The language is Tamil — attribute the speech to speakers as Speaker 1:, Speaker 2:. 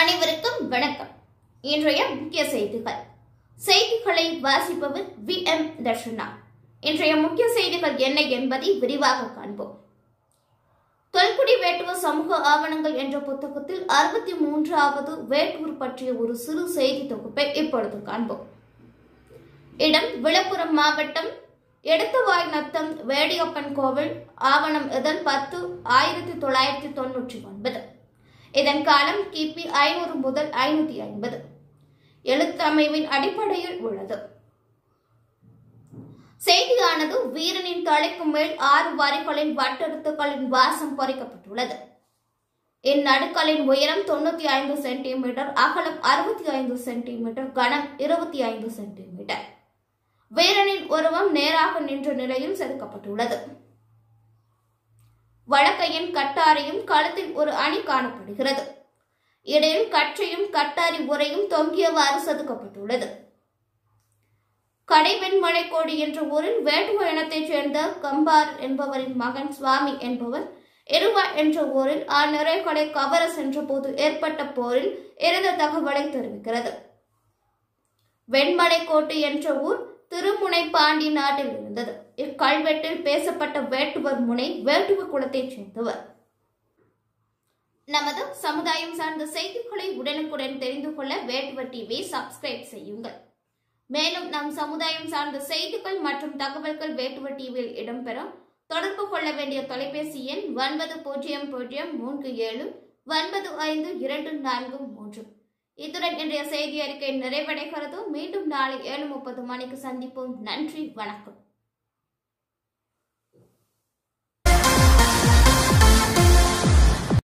Speaker 1: அனைவருக்கும் வணக்கம். இன்றைய முக்கிய செய்திகள். செய்திகளை வாசிப்பவர் வி. எம். தர்ஷனா. இன்றைய முக்கிய செய்திகள் என்ன என்பதை விரிவாக காண்போம். தொல்குடி வேட்டுவர் சமூக ஆவணங்கள் என்ற புத்தகத்தில் அறுபத்தி மூன்றாவது வேட்டூர் பற்றிய ஒரு சிறு செய்தி தொகுப்பை இப்பொழுது காண்போம். இடம் விழுப்புரம் மாவட்டம் எடுத்துவாய் நத்தம் வேடியப்பன் கோவில் ஆவணம் இதழ் பத்து ஆயிரத்தி தொள்ளாயிரத்தி தொன்னூற்றி ஒன்பது. இதன் காலம் கிபி ஐநூறு முதல் ஐநூத்தி ஐம்பது. எழுத்தமைவின் அடிப்படையில் உள்ளது. செய்தியானது வீரனின் தலைக்கு மேல் ஆறு வரிகளின் வட்டெழுத்துக்களின் வாசம் பொறிக்கப்பட்டுள்ளது. இந்நடுக்களின் உயரம் தொண்ணூத்தி ஐந்து சென்டிமீட்டர் அகலம் அறுபத்தி ஐந்து சென்டிமீட்டர் கனம் இருபத்தி ஐந்து சென்டிமீட்டர். வீரனின் உருவம் நேராக நின்ற நிலையில் செதுக்கப்பட்டுள்ளது. வழக்கையின் கட்டாரியும் கழுத்தில் ஒரு அணி காணப்படுகிறது. இடையில் கற்றையும் கட்டாரி உரையும் தொங்கியவாறு செதுக்கப்பட்டுள்ளது. கடைவெண்மலை கோடி என்ற ஊரில் வேட்டுவ இனத்தைச் சேர்ந்த கம்பார் என்பவரின் மகன் சுவாமி என்பவர் இருவா என்ற ஊரில் அந்நிறைகளை கவர சென்ற போது ஏற்பட்ட போரில் இறந்த தகவலை தெரிவிக்கிறது. வெண்மலை கோட்டு என்ற ஊர் திருமுனைப்பாண்டி நாட்டில் இருந்தது. இக்கல்வெட்டில் பேசப்பட்ட வேட்டுவர் முனை வேட்டுவ குலத்தைச் சேர்ந்தவர். நமது சமுதாயம் சார்ந்த செய்திகளை உடனுக்குடன் தெரிந்து கொள்ள வேட்டுவர் டிவி சப்ஸ்கிரைப் செய்யுங்கள். மேலும் நம் சமுதாயம் சார்ந்த செய்திகள் மற்றும் தகவல்கள் வேட்டுவர் டிவியில் இடம்பெறும். தொடர்பு கொள்ள வேண்டிய தொலைபேசி எண் ஒன்பது பூஜ்ஜியம் பூஜ்ஜியம் மூன்று ஏழு ஒன்பது ஐந்து இரண்டு நான்கு இத்துடன் இன்றைய செய்தி அறிக்கை நிறைவடைகிறது. மீண்டும் நாளை ஏழு முப்பது மணிக்கு சந்திப்போம். நன்றி வணக்கம்.